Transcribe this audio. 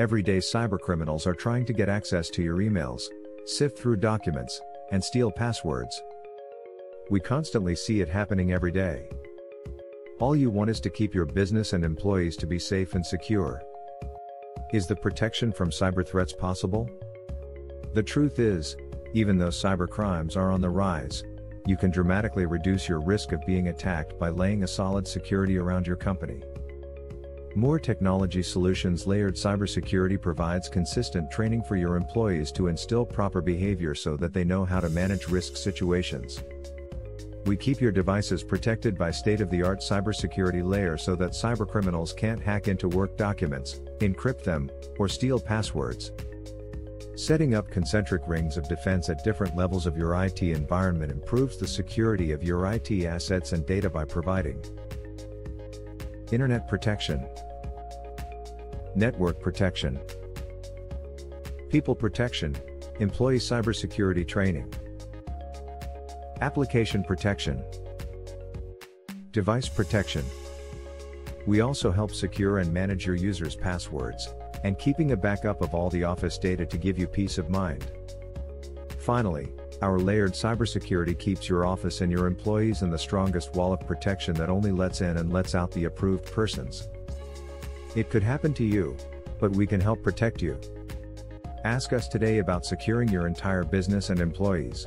Everyday cybercriminals are trying to get access to your emails, sift through documents, and steal passwords. We constantly see it happening every day. All you want is to keep your business and employees to be safe and secure. Is the protection from cyber threats possible? The truth is, even though cyber crimes are on the rise, you can dramatically reduce your risk of being attacked by laying a solid security around your company. Moore Technology Solutions Layered Cybersecurity provides consistent training for your employees to instill proper behavior so that they know how to manage risk situations. We keep your devices protected by state-of-the-art cybersecurity layer so that cybercriminals can't hack into work documents, encrypt them, or steal passwords. Setting up concentric rings of defense at different levels of your IT environment improves the security of your IT assets and data by providing Internet protection, Network protection, People protection, Employee cybersecurity training, Application protection, Device protection. We also help secure and manage your users' passwords, and keeping a backup of all the office data to give you peace of mind. Finally, our layered cybersecurity keeps your office and your employees in the strongest wall of protection that only lets in and lets out the approved persons. It could happen to you, but we can help protect you. Ask us today about securing your entire business and employees.